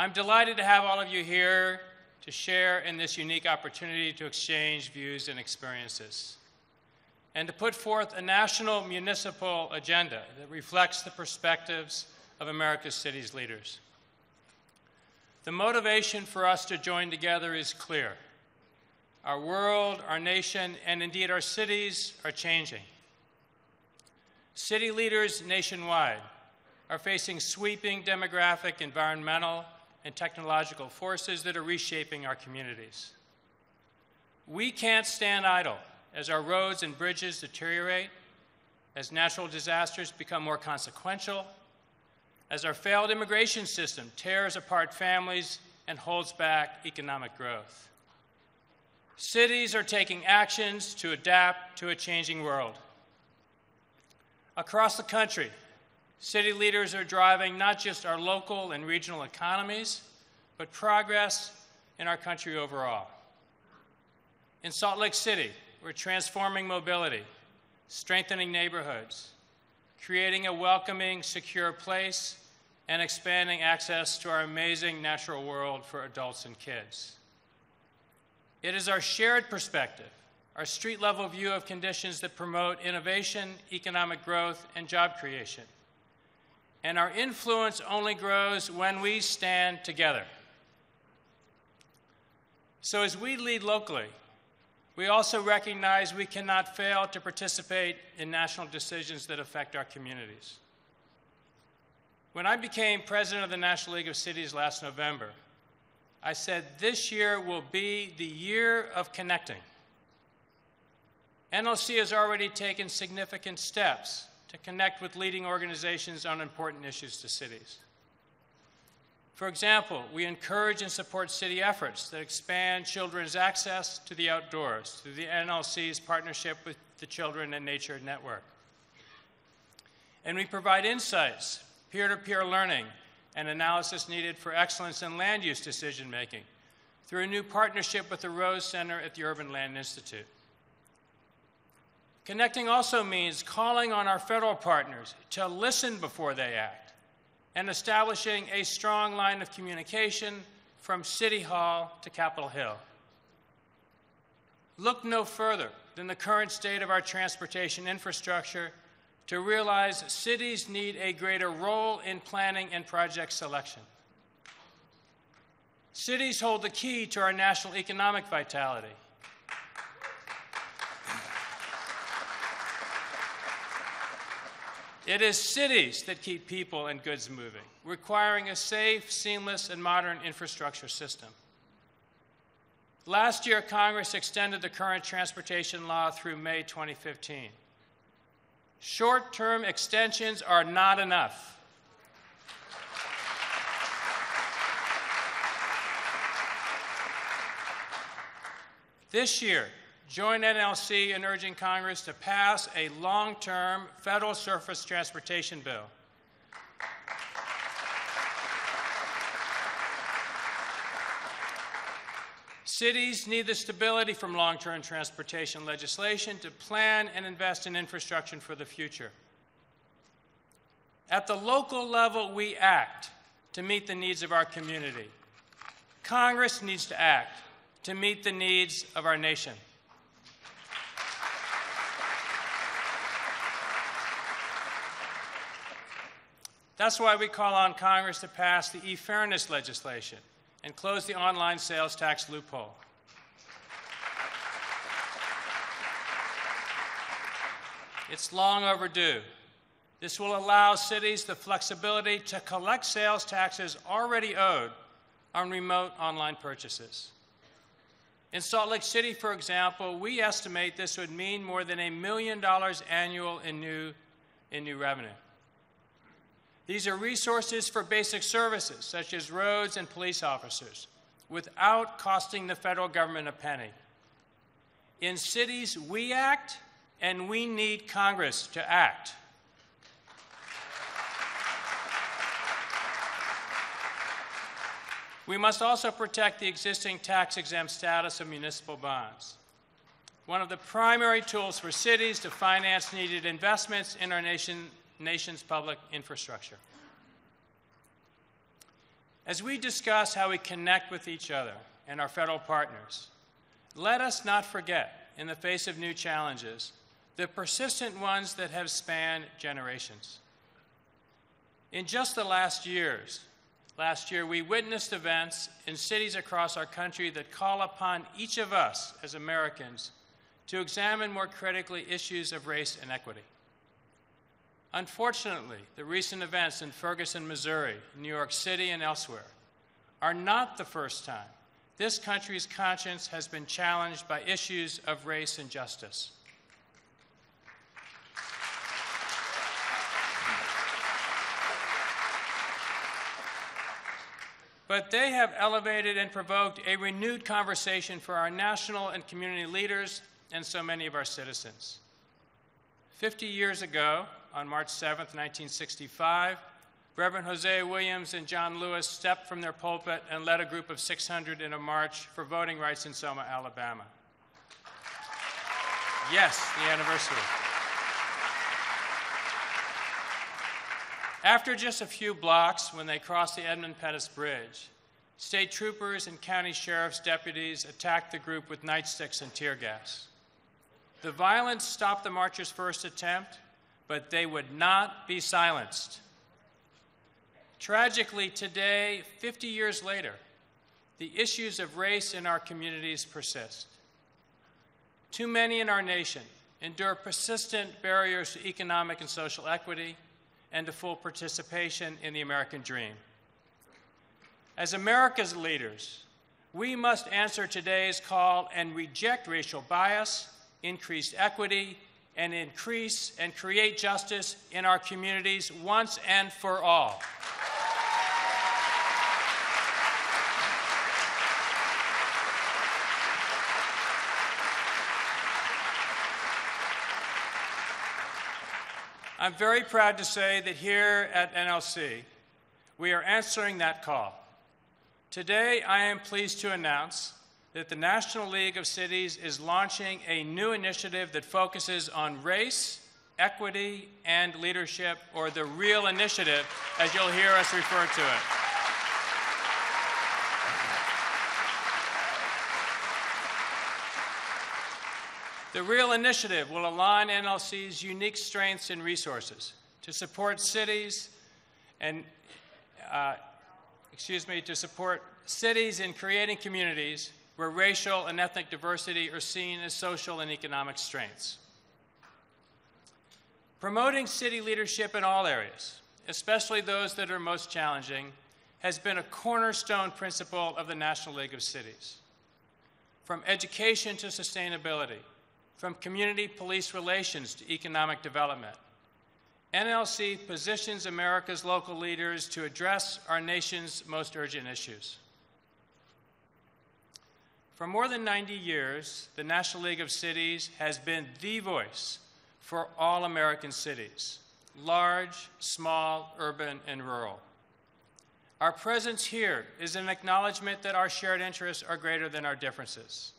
I'm delighted to have all of you here to share in this unique opportunity to exchange views and experiences, and to put forth a national municipal agenda that reflects the perspectives of America's cities leaders. The motivation for us to join together is clear. Our world, our nation, and indeed our cities are changing. City leaders nationwide are facing sweeping demographic, environmental, and technological forces that are reshaping our communities. We can't stand idle as our roads and bridges deteriorate, as natural disasters become more consequential, as our failed immigration system tears apart families and holds back economic growth. Cities are taking actions to adapt to a changing world. Across the country, city leaders are driving not just our local and regional economies, but progress in our country overall. In Salt Lake City, we're transforming mobility, strengthening neighborhoods, creating a welcoming, secure place, and expanding access to our amazing natural world for adults and kids. It is our shared perspective, our street level view of conditions that promote innovation, economic growth, and job creation. And our influence only grows when we stand together. So, as we lead locally, we also recognize we cannot fail to participate in national decisions that affect our communities. When I became president of the National League of Cities last November, I said this year will be the year of connecting. NLC has already taken significant steps to connect with leading organizations on important issues to cities. For example, we encourage and support city efforts that expand children's access to the outdoors through the NLC's partnership with the Children and Nature Network. And we provide insights, peer to peer learning, and analysis needed for excellence in land use decision making through a new partnership with the Rose Center at the Urban Land Institute. Connecting also means calling on our federal partners to listen before they act and establishing a strong line of communication from City Hall to Capitol Hill. Look no further than the current state of our transportation infrastructure to realize cities need a greater role in planning and project selection. Cities hold the key to our national economic vitality. It is cities that keep people and goods moving, requiring a safe, seamless, and modern infrastructure system. Last year, Congress extended the current transportation law through May 2015. Short term extensions are not enough. This year, join NLC in urging Congress to pass a long term federal surface transportation bill. Cities need the stability from long term transportation legislation to plan and invest in infrastructure for the future. At the local level, we act to meet the needs of our community. Congress needs to act to meet the needs of our nation. That's why we call on Congress to pass the e fairness legislation and close the online sales tax loophole. It's long overdue. This will allow cities the flexibility to collect sales taxes already owed on remote online purchases. In Salt Lake City, for example, we estimate this would mean more than a million dollars annual in new, in new revenue. These are resources for basic services, such as roads and police officers, without costing the federal government a penny. In cities, we act, and we need Congress to act. We must also protect the existing tax exempt status of municipal bonds. One of the primary tools for cities to finance needed investments in our nation nation's public infrastructure. As we discuss how we connect with each other and our federal partners, let us not forget, in the face of new challenges, the persistent ones that have spanned generations. In just the last years, last year we witnessed events in cities across our country that call upon each of us as Americans to examine more critically issues of race and equity. Unfortunately, the recent events in Ferguson, Missouri, New York City, and elsewhere are not the first time this country's conscience has been challenged by issues of race and justice. But they have elevated and provoked a renewed conversation for our national and community leaders and so many of our citizens. Fifty years ago, on March 7, 1965, Reverend Hosea Williams and John Lewis stepped from their pulpit and led a group of 600 in a march for voting rights in Selma, Alabama. Yes, the anniversary. After just a few blocks, when they crossed the Edmund Pettus Bridge, state troopers and county sheriff's deputies attacked the group with nightsticks and tear gas. The violence stopped the marchers' first attempt, but they would not be silenced. Tragically, today, 50 years later, the issues of race in our communities persist. Too many in our nation endure persistent barriers to economic and social equity and to full participation in the American dream. As America's leaders, we must answer today's call and reject racial bias, increase equity, and increase and create justice in our communities once and for all. I'm very proud to say that here at NLC, we are answering that call. Today, I am pleased to announce that the National League of Cities is launching a new initiative that focuses on race, equity, and leadership, or the REAL Initiative, as you'll hear us refer to it. The REAL initiative will align NLC's unique strengths and resources to support cities and, uh, excuse me, to support cities in creating communities where racial and ethnic diversity are seen as social and economic strengths. Promoting city leadership in all areas, especially those that are most challenging, has been a cornerstone principle of the National League of Cities. From education to sustainability, from community police relations to economic development. NLC positions America's local leaders to address our nation's most urgent issues. For more than 90 years, the National League of Cities has been the voice for all American cities, large, small, urban, and rural. Our presence here is an acknowledgement that our shared interests are greater than our differences.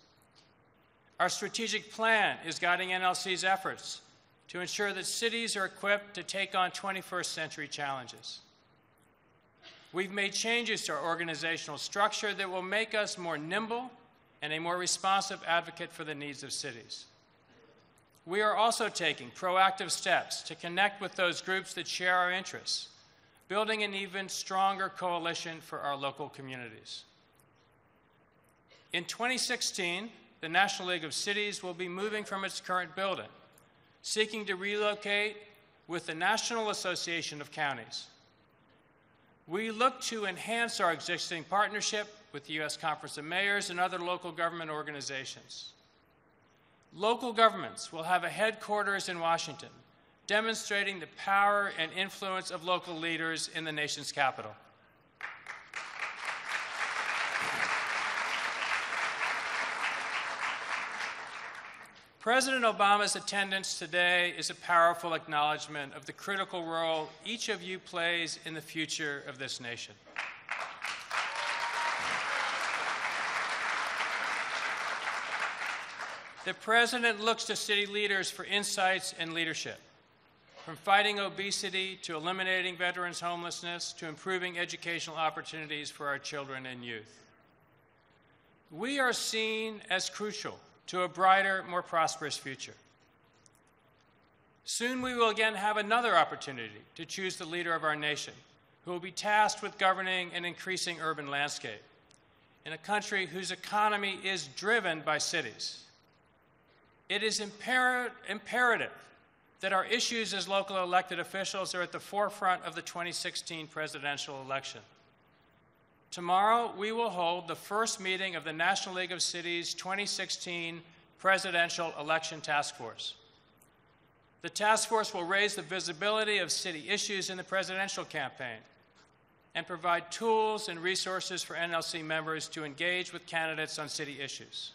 Our strategic plan is guiding NLC's efforts to ensure that cities are equipped to take on 21st century challenges. We've made changes to our organizational structure that will make us more nimble and a more responsive advocate for the needs of cities. We are also taking proactive steps to connect with those groups that share our interests, building an even stronger coalition for our local communities. In 2016, the National League of Cities will be moving from its current building, seeking to relocate with the National Association of Counties. We look to enhance our existing partnership with the U.S. Conference of Mayors and other local government organizations. Local governments will have a headquarters in Washington, demonstrating the power and influence of local leaders in the nation's capital. President Obama's attendance today is a powerful acknowledgement of the critical role each of you plays in the future of this nation. The President looks to city leaders for insights and leadership. from fighting obesity to eliminating veterans' homelessness to improving educational opportunities for our children and youth. We are seen as crucial to a brighter, more prosperous future. Soon we will again have another opportunity to choose the leader of our nation, who will be tasked with governing an increasing urban landscape in a country whose economy is driven by cities. It is imper- imperative that our issues as local elected officials are at the forefront of the 2016 presidential election. Tomorrow, we will hold the first meeting of the National League of Cities 2016 Presidential Election Task Force. The task force will raise the visibility of city issues in the presidential campaign and provide tools and resources for NLC members to engage with candidates on city issues.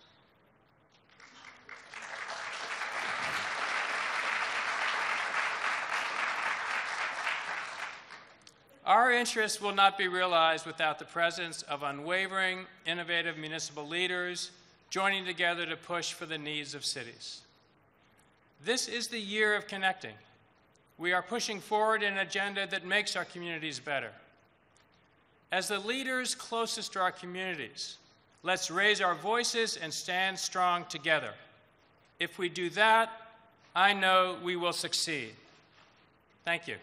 Our interests will not be realized without the presence of unwavering, innovative municipal leaders joining together to push for the needs of cities. This is the year of connecting. We are pushing forward an agenda that makes our communities better. As the leaders closest to our communities, let's raise our voices and stand strong together. If we do that, I know we will succeed. Thank you.